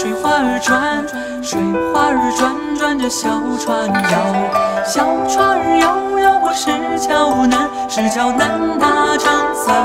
水花儿转，水花儿转转着小船摇，小船儿摇摇过石桥南，石桥南大帐三。